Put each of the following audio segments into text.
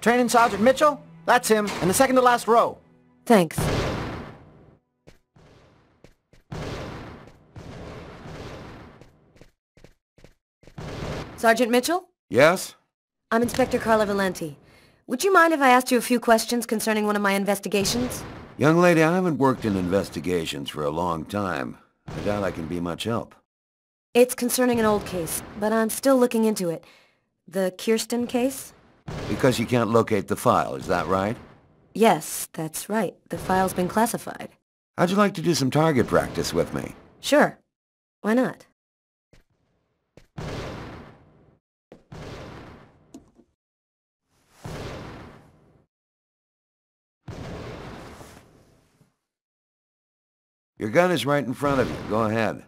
Training Sergeant Mitchell? That's him, in the second to last row. Thanks. Sergeant Mitchell? Yes? I'm Inspector Carla Valenti. Would you mind if I asked you a few questions concerning one of my investigations? Young lady, I haven't worked in investigations for a long time. I doubt I can be much help. It's concerning an old case, but I'm still looking into it. The Kirsten case? Because you can't locate the file, is that right? Yes, that's right. The file's been classified. How'd you like to do some target practice with me? Sure. Why not? Your gun is right in front of you. Go ahead.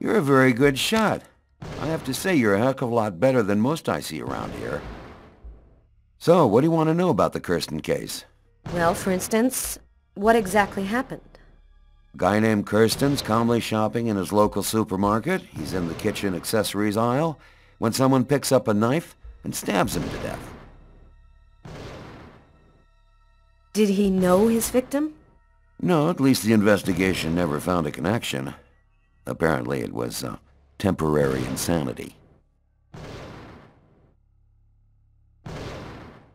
You're a very good shot. I have to say you're a heck of a lot better than most I see around here. So, what do you want to know about the Kirsten case? Well, for instance, what exactly happened? A guy named Kirsten's calmly shopping in his local supermarket. He's in the kitchen accessories aisle when someone picks up a knife and stabs him to death. Did he know his victim? No, at least the investigation never found a connection. Apparently it was uh, temporary insanity.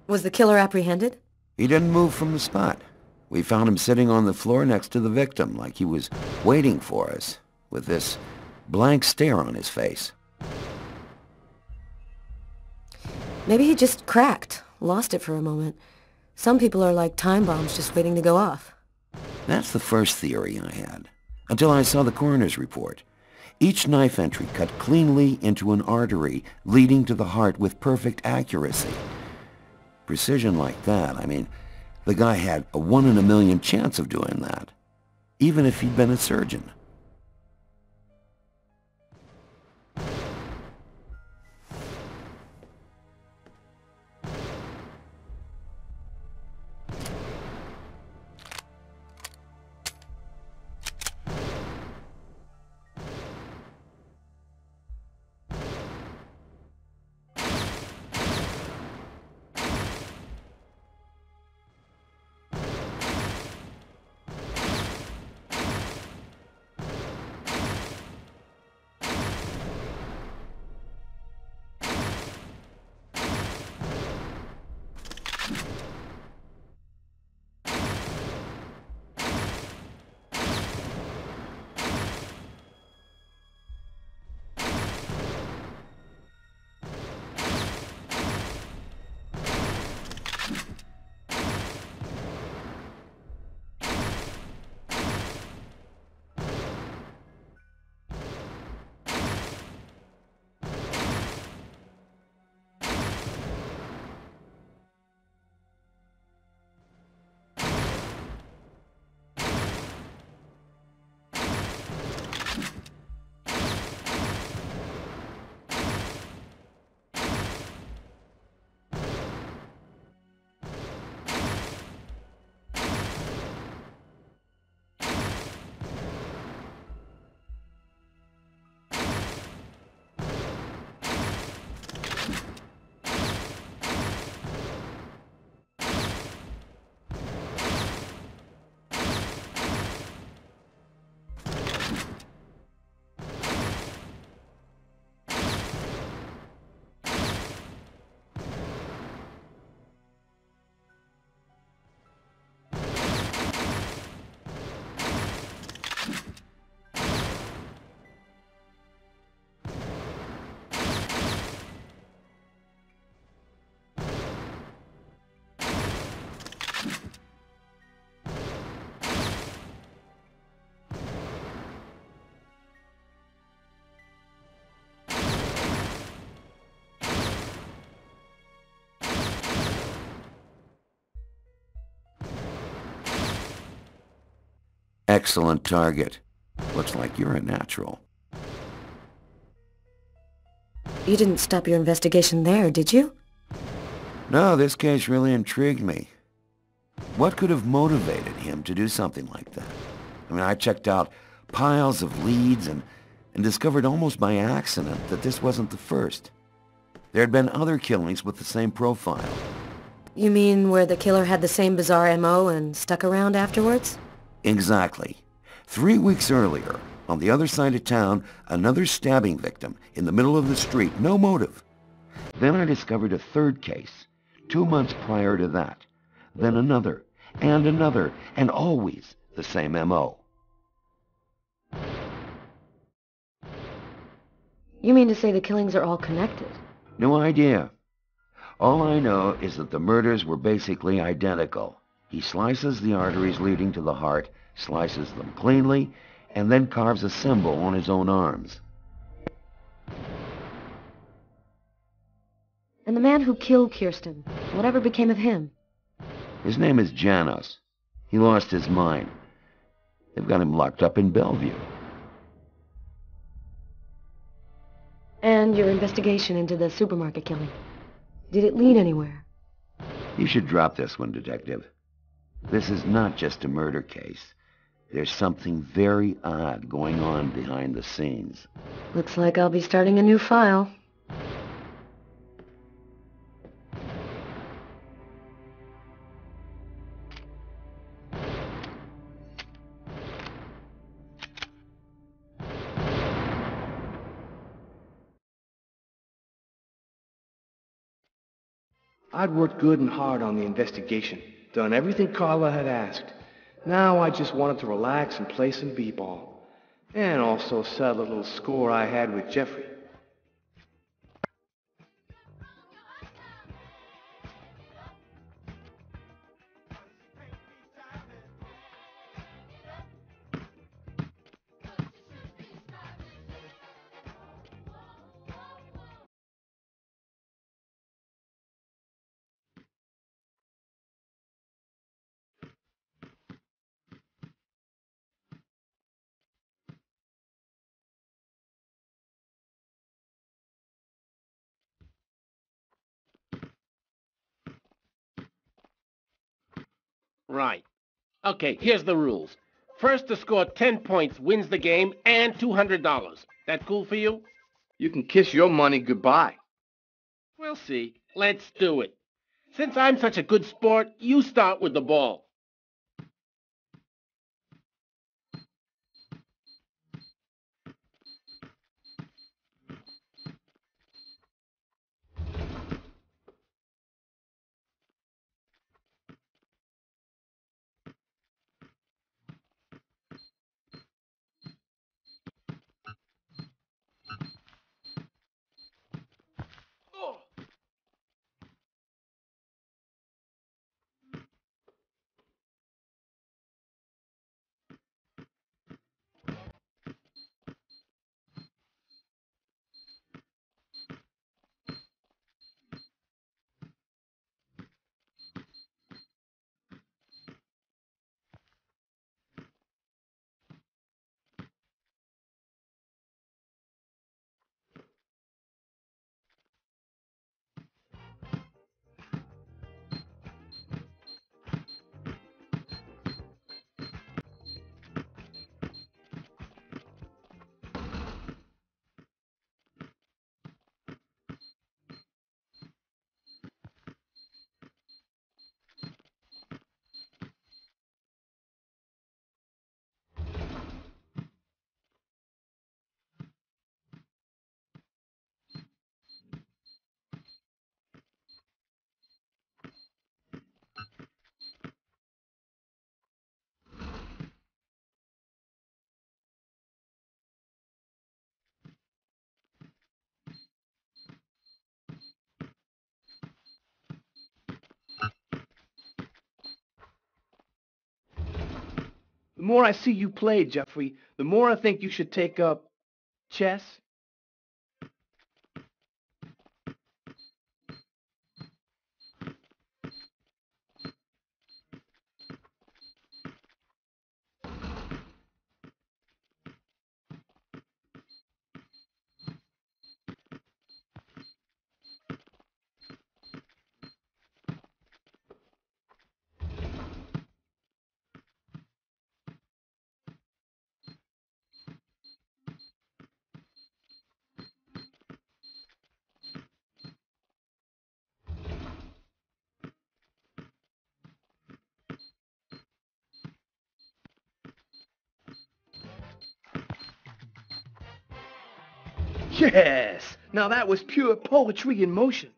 Was the killer apprehended? He didn't move from the spot. We found him sitting on the floor next to the victim, like he was waiting for us, with this blank stare on his face. Maybe he just cracked, lost it for a moment. Some people are like time bombs just waiting to go off. That's the first theory I had, until I saw the coroner's report. Each knife entry cut cleanly into an artery, leading to the heart with perfect accuracy. Precision like that, I mean, the guy had a one in a million chance of doing that, even if he'd been a surgeon. Excellent target. Looks like you're a natural. You didn't stop your investigation there, did you? No, this case really intrigued me. What could have motivated him to do something like that? I mean, I checked out piles of leads and, and discovered almost by accident that this wasn't the first. There had been other killings with the same profile. You mean where the killer had the same bizarre MO and stuck around afterwards? Exactly. Three weeks earlier, on the other side of town, another stabbing victim in the middle of the street, no motive. Then I discovered a third case, two months prior to that. Then another, and another, and always the same M.O. You mean to say the killings are all connected? No idea. All I know is that the murders were basically identical. He slices the arteries leading to the heart, slices them cleanly, and then carves a symbol on his own arms. And the man who killed Kirsten, whatever became of him? His name is Janos. He lost his mind. They've got him locked up in Bellevue. And your investigation into the supermarket killing. Did it lead anywhere? You should drop this one, Detective. This is not just a murder case. There's something very odd going on behind the scenes. Looks like I'll be starting a new file. I'd worked good and hard on the investigation, done everything Carla had asked. Now I just wanted to relax and play some b-ball. And also settle a little score I had with Jeffrey. Right. Okay, here's the rules. First to score 10 points wins the game and $200. That cool for you? You can kiss your money goodbye. We'll see. Let's do it. Since I'm such a good sport, you start with the ball. The more I see you play, Jeffrey, the more I think you should take up chess. Yes! Now that was pure poetry in motion.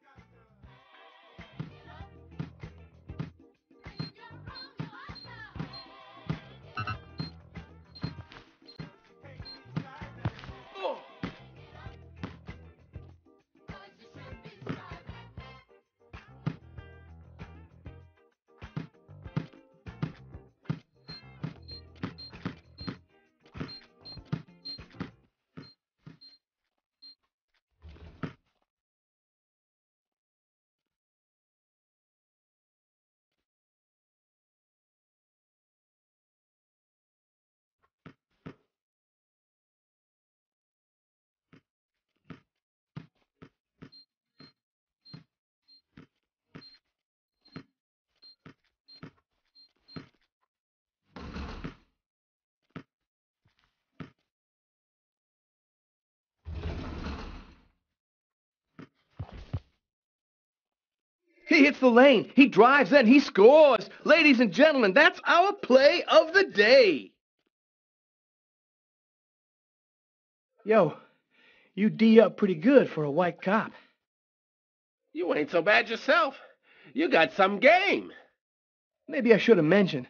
He hits the lane. He drives in. He scores. Ladies and gentlemen, that's our play of the day. Yo, you D up pretty good for a white cop. You ain't so bad yourself. You got some game. Maybe I should have mentioned.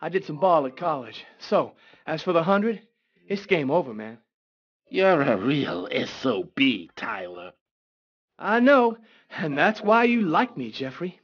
I did some ball at college. So, as for the hundred, it's game over, man. You're a real SOB, Tyler. I know, and that's why you like me, Jeffrey.